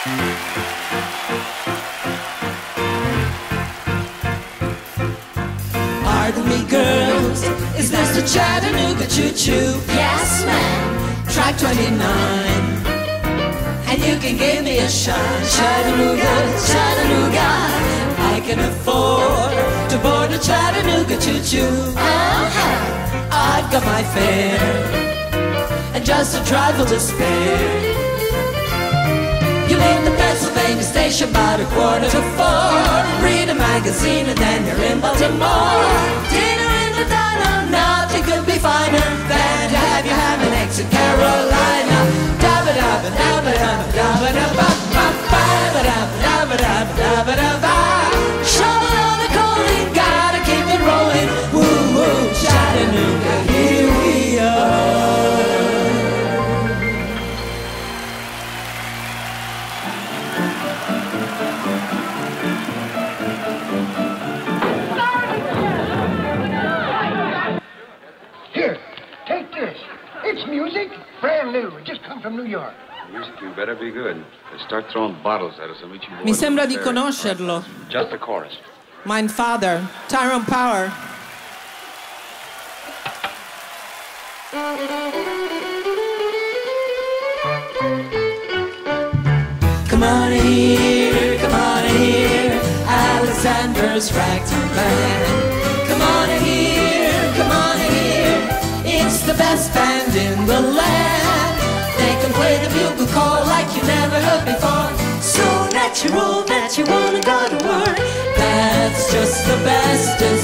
Pardon me, girls, is this the Chattanooga Choo Choo? Yes, ma'am. Track 29. And you can give me a shine. Chattanooga, Chattanooga. I can afford to board a Chattanooga Choo Choo. Uh-huh. I've got my fare. And just a trifle to spare. Station about a quarter to four. Read a magazine and then you're in Baltimore. Dinner in the diner, nothing could be finer than to have your ham and eggs in Carolina. Dabba dabba dabba dabba dabba dabba Here, take this. It's music, brand new. It just come from New York. Music, you better be good. They start throwing bottles at us and meet you. Mi sembra di conoscerlo. Just the chorus. Mein Father, Tyrone Power. Come on here, Ragtime band. Come on here, come on here, it's the best band in the land. They can play the bugle call like you never heard before. So natural that you wanna go to work. That's just the bestest